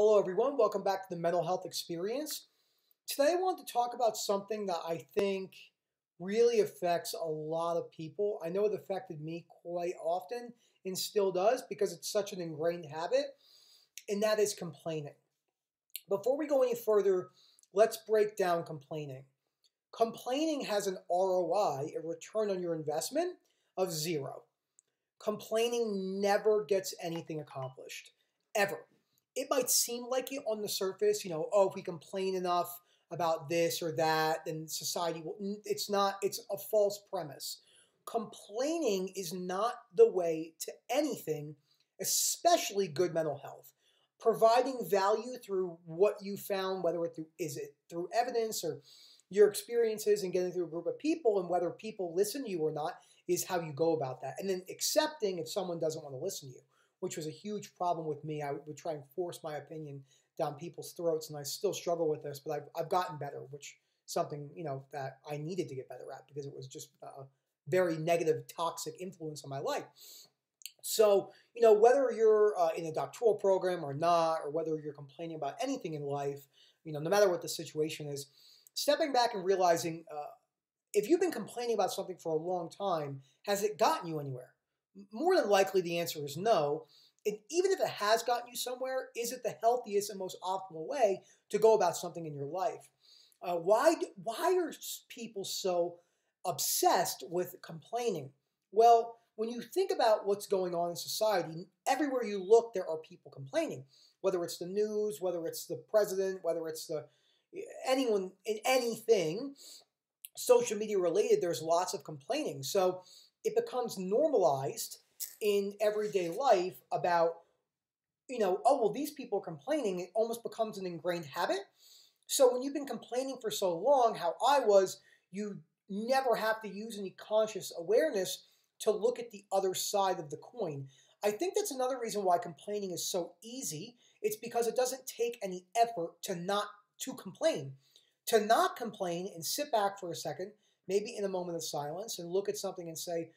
Hello, everyone. Welcome back to the Mental Health Experience. Today, I want to talk about something that I think really affects a lot of people. I know it affected me quite often and still does because it's such an ingrained habit, and that is complaining. Before we go any further, let's break down complaining. Complaining has an ROI, a return on your investment, of zero. Complaining never gets anything accomplished, ever it might seem like it on the surface, you know, oh, if we complain enough about this or that, then society will. It's not, it's a false premise. Complaining is not the way to anything, especially good mental health. Providing value through what you found, whether it through, is it through evidence or your experiences and getting through a group of people, and whether people listen to you or not, is how you go about that. And then accepting if someone doesn't want to listen to you which was a huge problem with me. I would try and force my opinion down people's throats, and I still struggle with this, but I've, I've gotten better, which something you know that I needed to get better at because it was just a very negative, toxic influence on my life. So you know whether you're uh, in a doctoral program or not, or whether you're complaining about anything in life, you know, no matter what the situation is, stepping back and realizing. Uh, if you've been complaining about something for a long time, has it gotten you anywhere? More than likely the answer is no. And even if it has gotten you somewhere, is it the healthiest and most optimal way to go about something in your life? Uh, why, why are people so obsessed with complaining? Well, when you think about what's going on in society, everywhere you look, there are people complaining. Whether it's the news, whether it's the president, whether it's the anyone in anything social media related, there's lots of complaining. So it becomes normalized in everyday life about, you know, oh, well, these people are complaining. It almost becomes an ingrained habit. So when you've been complaining for so long, how I was, you never have to use any conscious awareness to look at the other side of the coin. I think that's another reason why complaining is so easy. It's because it doesn't take any effort to not to complain. To not complain and sit back for a second maybe in a moment of silence and look at something and say,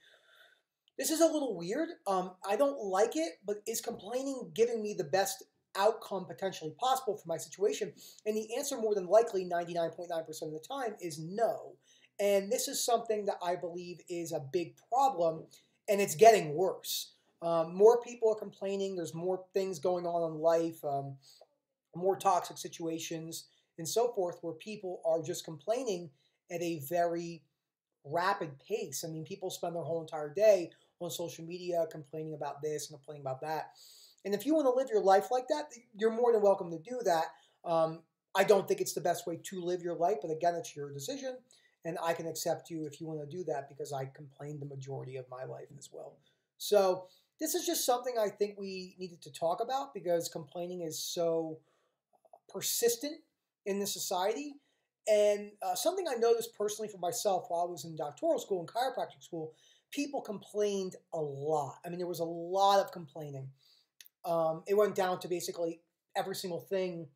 this is a little weird. Um, I don't like it, but is complaining giving me the best outcome potentially possible for my situation? And the answer, more than likely, 99.9% of the time, is no. And this is something that I believe is a big problem, and it's getting worse. Um, more people are complaining. There's more things going on in life, um, more toxic situations, and so forth, where people are just complaining at a very rapid pace. I mean, people spend their whole entire day on social media complaining about this and complaining about that. And if you want to live your life like that, you're more than welcome to do that. Um, I don't think it's the best way to live your life, but again, it's your decision. And I can accept you if you want to do that because I complained the majority of my life as well. So, this is just something I think we needed to talk about because complaining is so persistent in the society. And uh, something I noticed personally for myself while I was in doctoral school and chiropractic school, people complained a lot. I mean, there was a lot of complaining. Um, it went down to basically every single thing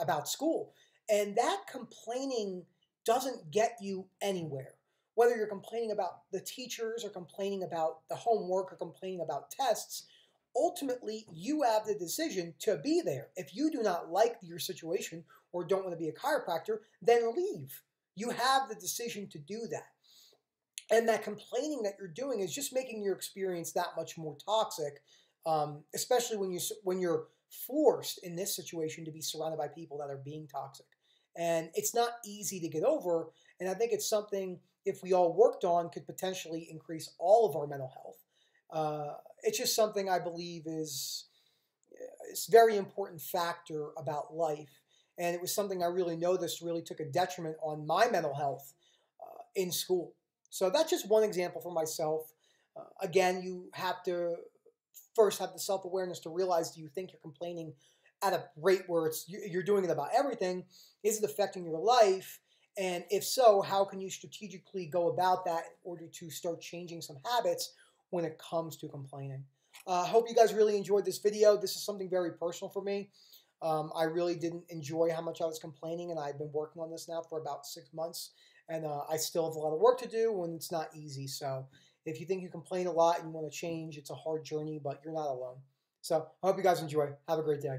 about school. And that complaining doesn't get you anywhere. Whether you're complaining about the teachers or complaining about the homework or complaining about tests, ultimately you have the decision to be there. If you do not like your situation or don't want to be a chiropractor, then leave. You have the decision to do that. And that complaining that you're doing is just making your experience that much more toxic, um, especially when you when you're forced in this situation to be surrounded by people that are being toxic. And it's not easy to get over. And I think it's something if we all worked on could potentially increase all of our mental health. Uh, it's just something I believe is it's very important factor about life. And it was something I really noticed really took a detriment on my mental health uh, in school. So that's just one example for myself. Uh, again, you have to first have the self awareness to realize do you think you're complaining at a rate where it's you're doing it about everything? Is it affecting your life? And if so, how can you strategically go about that in order to start changing some habits when it comes to complaining. I uh, hope you guys really enjoyed this video. This is something very personal for me. Um, I really didn't enjoy how much I was complaining, and I've been working on this now for about six months, and uh, I still have a lot of work to do, and it's not easy. So if you think you complain a lot and you want to change, it's a hard journey, but you're not alone. So I hope you guys enjoy. Have a great day.